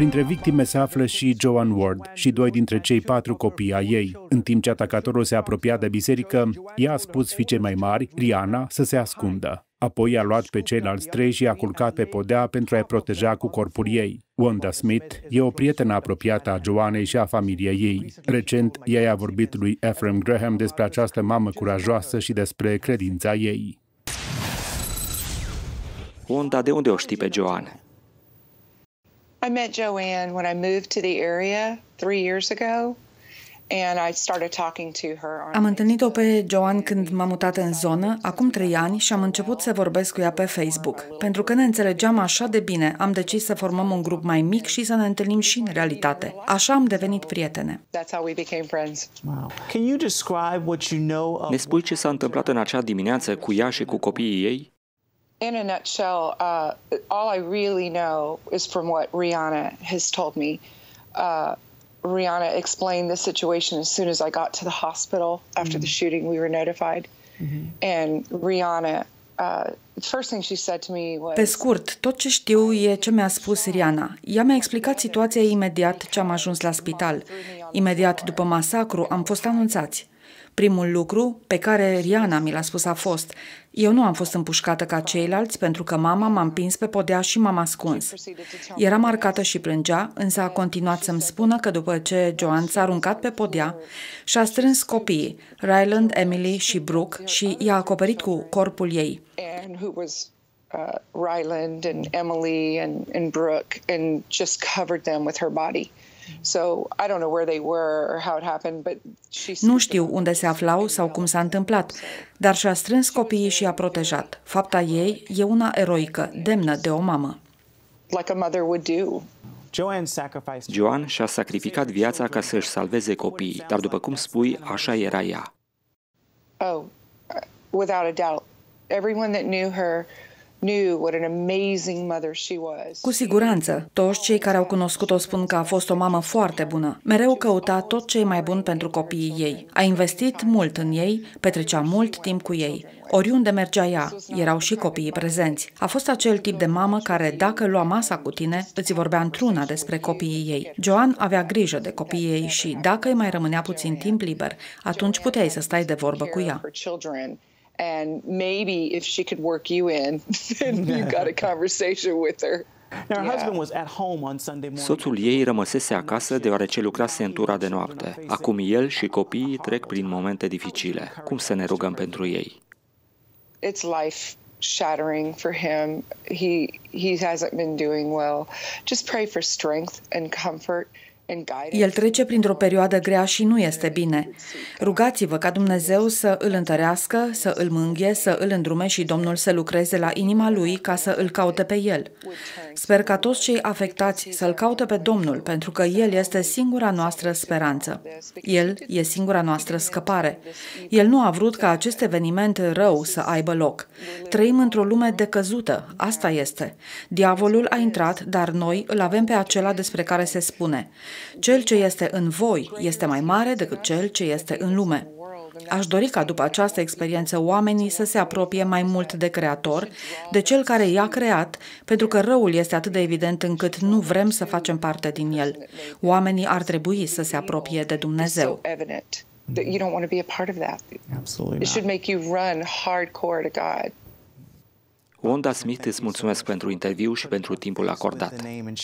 Printre victime se află și Joan Ward și doi dintre cei patru copii ai ei. În timp ce atacatorul se apropia de biserică, ea a spus fiicei mai mari, Riana, să se ascundă. Apoi a luat pe ceilalți trei și a culcat pe podea pentru a-i proteja cu corpul ei. Wanda Smith e o prietenă apropiată a Joanei și a familiei ei. Recent, ea i-a vorbit lui Ephraim Graham despre această mamă curajoasă și despre credința ei. Wanda, de unde o știi pe Joan? I met Joanne when I moved to the area three years ago. Am întâlnit-o pe Joan când m-am mutat în zonă, acum trei ani, și am început să vorbesc cu ea pe Facebook. Pentru că ne înțelegeam așa de bine, am decis să formăm un grup mai mic și să ne întâlnim și în realitate. Așa am devenit prietene. Ne spui ce s-a întâmplat în acea dimineață cu ea și cu copiii ei? In a nutshell, uh, all I really know is from what Rihanna has told me. Uh, Rihanna explained the situation as soon as I got to the hospital after mm-hmm. the shooting. We were notified, mm-hmm. and Rihanna. Uh, Pe scurt, tot ce știu e ce mi-a spus Riana. Ea mi-a explicat situația imediat ce am ajuns la spital. Imediat după masacru am fost anunțați. Primul lucru pe care Riana mi l-a spus a fost Eu nu am fost împușcată ca ceilalți pentru că mama m-a împins pe podea și m-am ascuns. Era marcată și plângea, însă a continuat să-mi spună că după ce Joan s-a aruncat pe podea și-a strâns copiii, Ryland, Emily și Brooke, și i-a acoperit cu corpul ei. Uh, Ryland and Emily and, and Brooke and just covered them with her body. Nu știu unde se aflau sau cum s-a întâmplat, dar și-a strâns copiii și i-a protejat. Fapta ei e una eroică, demnă de o mamă. Joan și-a sacrificat viața ca să-și salveze copiii, dar după cum spui, așa era ea. Oh, without a doubt. Everyone that knew her cu siguranță, toți cei care au cunoscut-o spun că a fost o mamă foarte bună. Mereu căuta tot ce e mai bun pentru copiii ei. A investit mult în ei, petrecea mult timp cu ei. Oriunde mergea ea, erau și copiii prezenți. A fost acel tip de mamă care, dacă lua masa cu tine, îți vorbea într-una despre copiii ei. Joan avea grijă de copiii ei și, dacă îi mai rămânea puțin timp liber, atunci puteai să stai de vorbă cu ea. And maybe if she could work you in, then you got a conversation with her. Now her husband was at home on Sunday morning. Soțul ei rămăsese acasă deoarece lucrase în tura de noapte. Acum el și copiii trec prin momente dificile. Cum să ne rugăm pentru ei? It's life shattering for him. He he hasn't been doing well. Just pray for strength and comfort. El trece printr-o perioadă grea și nu este bine. Rugați-vă ca Dumnezeu să îl întărească, să îl mânghe, să îl îndrume și Domnul să lucreze la inima lui ca să îl caute pe el. Sper ca toți cei afectați să-l caute pe Domnul, pentru că El este singura noastră speranță. El e singura noastră scăpare. El nu a vrut ca acest eveniment rău să aibă loc. Trăim într-o lume decăzută, asta este. Diavolul a intrat, dar noi îl avem pe acela despre care se spune. Cel ce este în voi este mai mare decât cel ce este în lume. Aș dori ca după această experiență oamenii să se apropie mai mult de Creator, de Cel care i-a creat, pentru că răul este atât de evident încât nu vrem să facem parte din el. Oamenii ar trebui să se apropie de Dumnezeu. you don't want to be a part of that. Absolutely. It should make you run hardcore to God. Wanda Smith, îți mulțumesc pentru interviu și pentru timpul acordat. Mm.